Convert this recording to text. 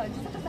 잘 주세요.